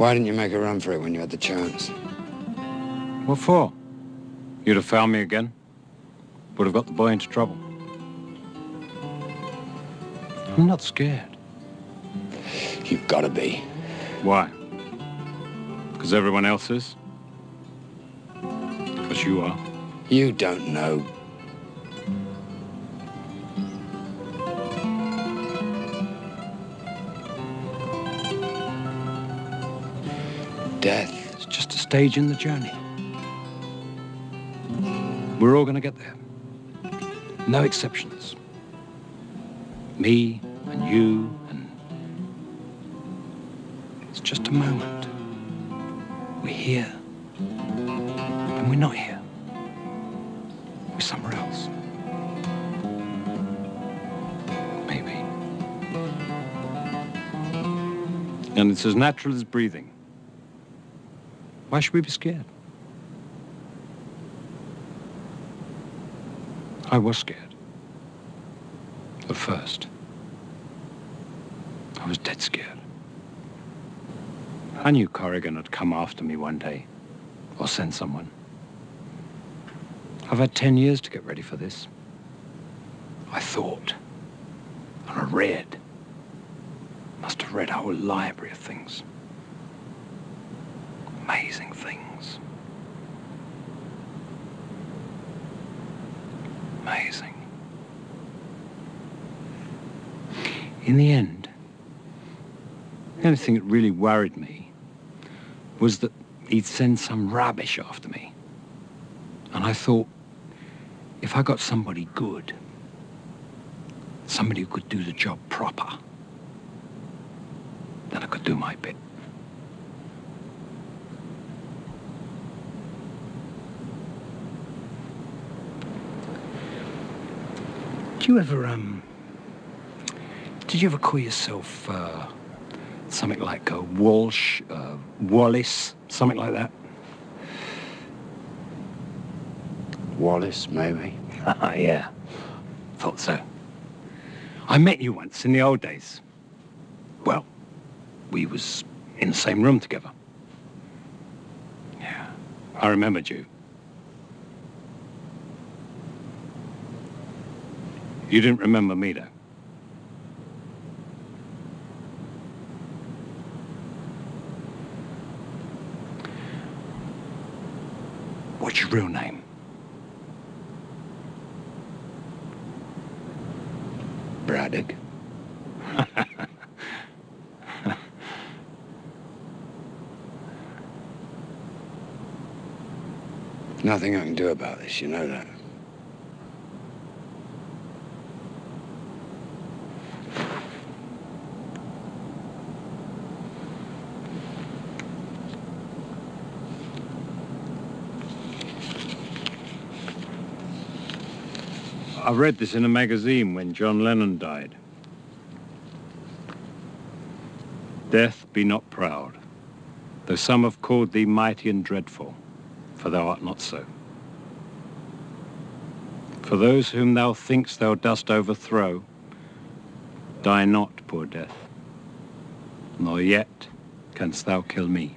Why didn't you make a run for it when you had the chance? What for? You'd have found me again. Would have got the boy into trouble. I'm not scared. You've got to be. Why? Because everyone else is? Because you are. You don't know. Death. It's just a stage in the journey. We're all going to get there. No exceptions. Me and you and... It's just a moment. We're here. And we're not here. We're somewhere else. Maybe. And it's as natural as breathing. Why should we be scared? I was scared. At first. I was dead scared. I knew Corrigan had come after me one day. Or send someone. I've had ten years to get ready for this. I thought. And I read. Must have read a whole library of things. Amazing things. Amazing. In the end, the only thing that really worried me was that he'd send some rubbish after me. And I thought, if I got somebody good, somebody who could do the job proper, then I could do my bit. Do you ever, um, did you ever call yourself, uh, something like a Walsh, uh, Wallace, something like that? Wallace, maybe. yeah, thought so. I met you once in the old days. Well, we was in the same room together. Yeah, I remembered you. You didn't remember me, though. What's your real name? Braddock. Nothing I can do about this, you know that. I read this in a magazine when John Lennon died. Death, be not proud, though some have called thee mighty and dreadful, for thou art not so. For those whom thou think'st thou dost overthrow, die not, poor death, nor yet canst thou kill me.